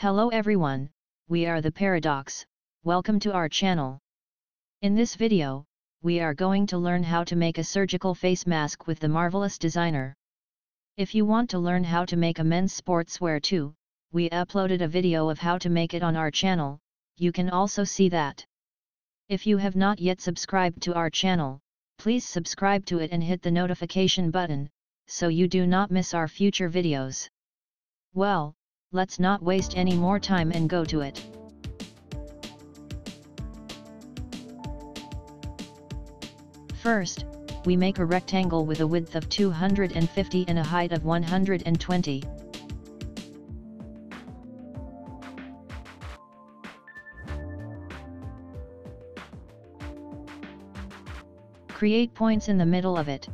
Hello everyone, we are the Paradoox, welcome to our channel. In this video, we are going to learn how to make a surgical face mask with the marvelous designer. If you want to learn how to make a men's sportswear too, we uploaded a video of how to make it on our channel, you can also see that. If you have not yet subscribed to our channel, please subscribe to it and hit the notification button, so you do not miss our future videos. Well, let's not waste any more time and go to it. First, we make a rectangle with a width of 250 and a height of 120. Create points in the middle of it.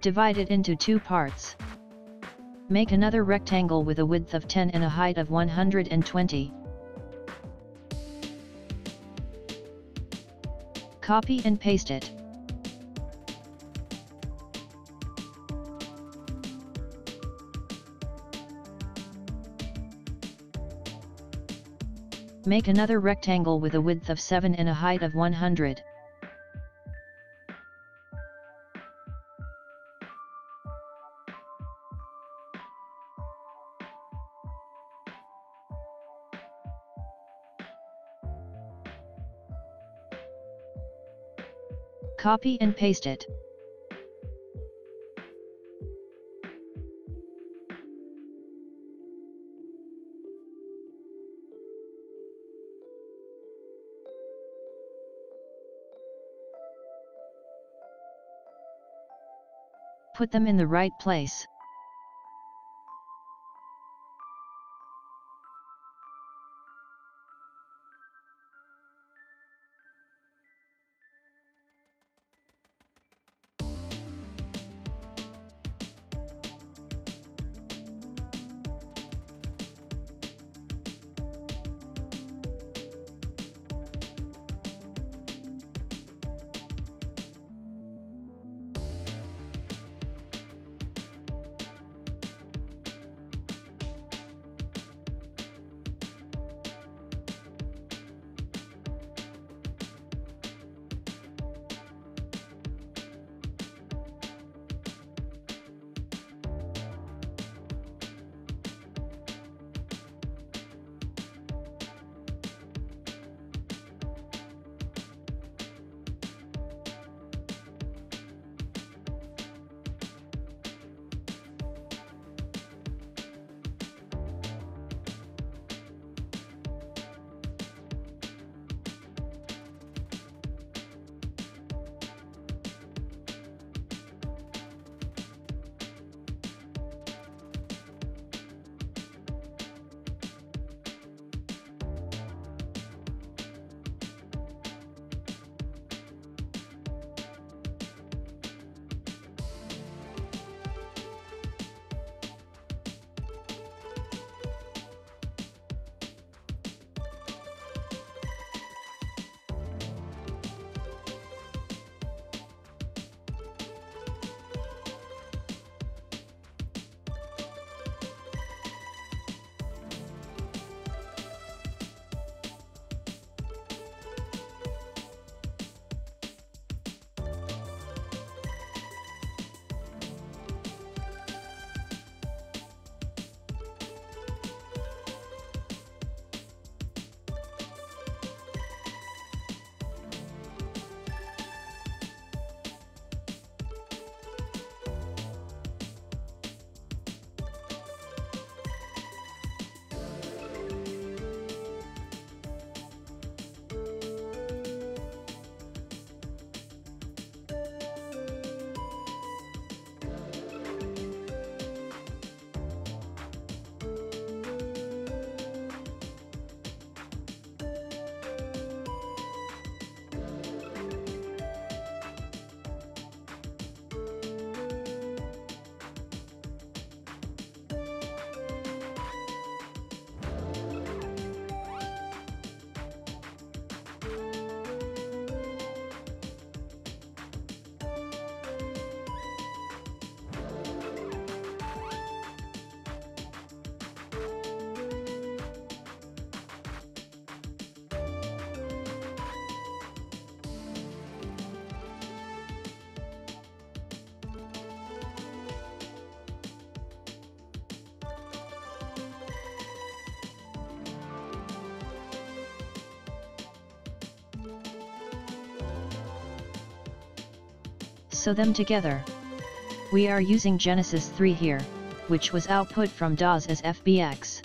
Divide it into two parts. Make another rectangle with a width of 10 and a height of 120. Copy and paste it. Make another rectangle with a width of 7 and a height of 100. Copy and paste it. Put them in the right place. Sew them together. We are using Genesis 3 here, which was output from Daz as FBX.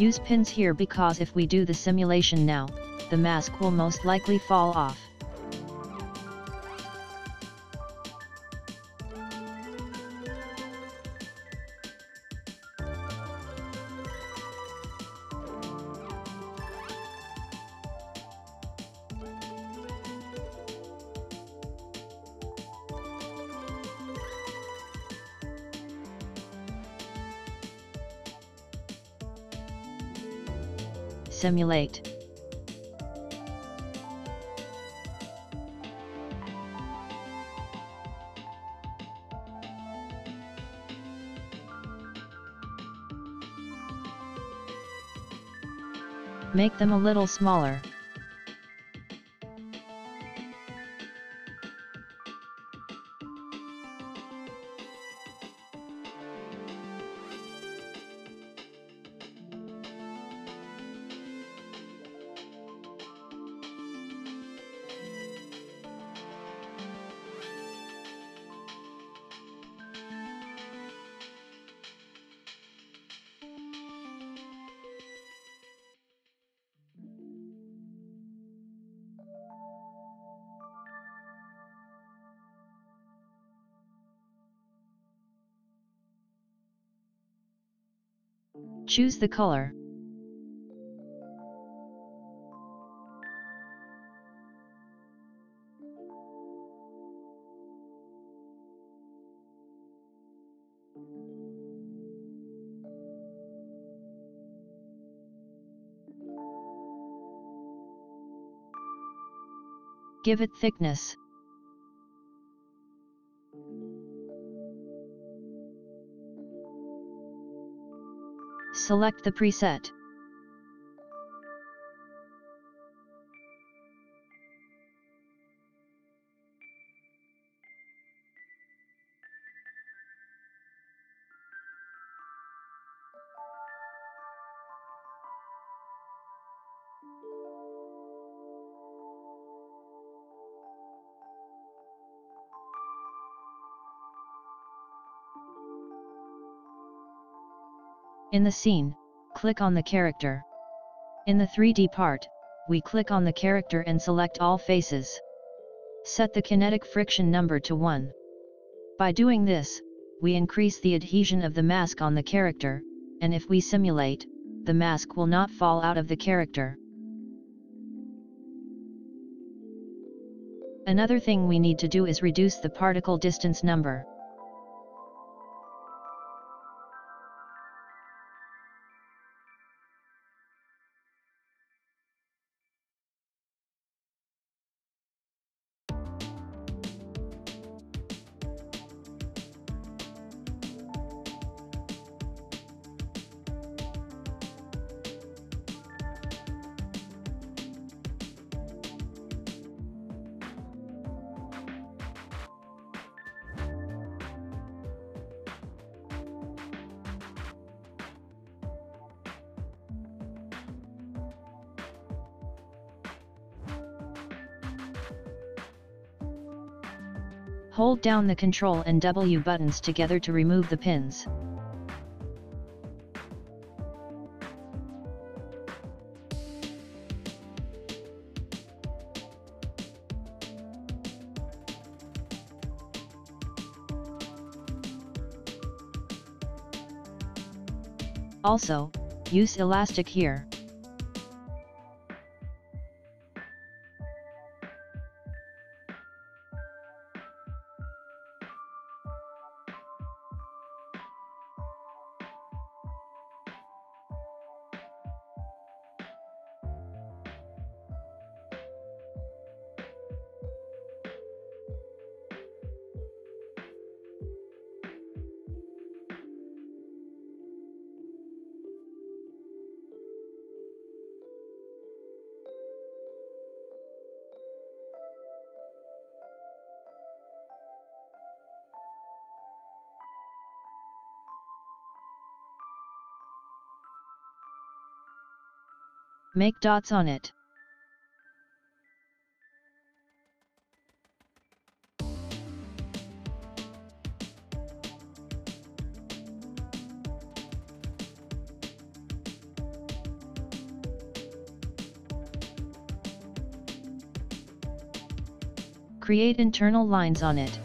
Use pins here because if we do the simulation now, the mask will most likely fall off. Simulate. Make them a little smaller. Choose the color. Give it thickness. Select the preset. In the scene, click on the character. In the 3D part, we click on the character and select all faces. Set the kinetic friction number to 1. By doing this, we increase the adhesion of the mask on the character, and if we simulate, the mask will not fall out of the character. Another thing we need to do is reduce the particle distance number. Hold down the Ctrl and W buttons together to remove the pins. Also, use elastic here. Make dots on it. Create internal lines on it.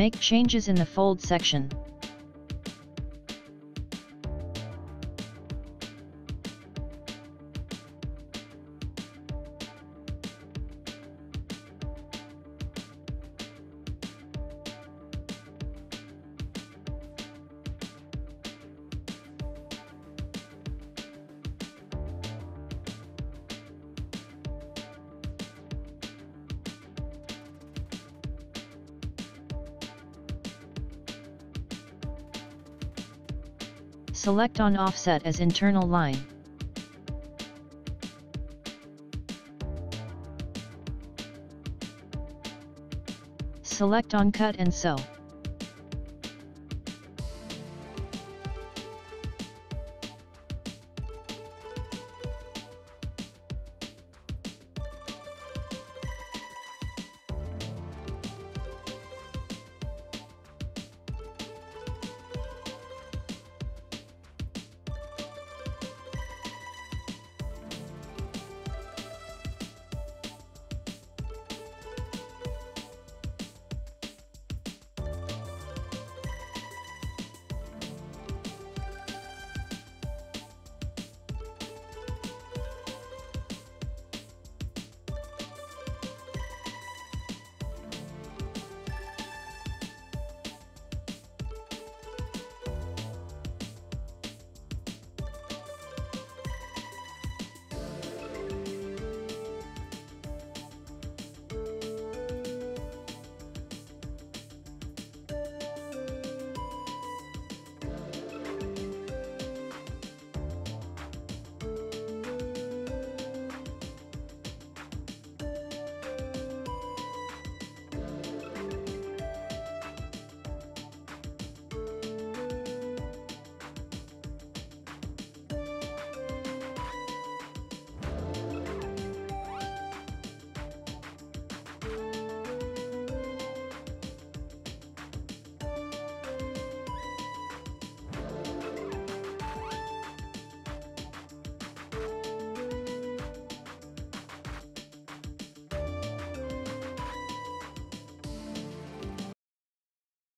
Make changes in the fold section. Select on offset as internal line. Select on cut and sew.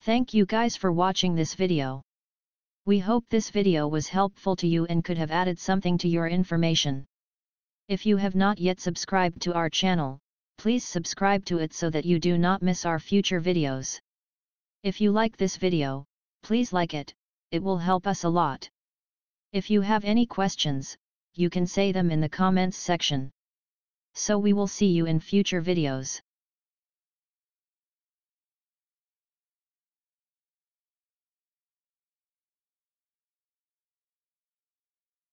Thank you guys for watching this video. We hope this video was helpful to you and could have added something to your information. If you have not yet subscribed to our channel, please subscribe to it so that you do not miss our future videos. If you like this video, please like it, it will help us a lot. If you have any questions, you can say them in the comments section. So we will see you in future videos.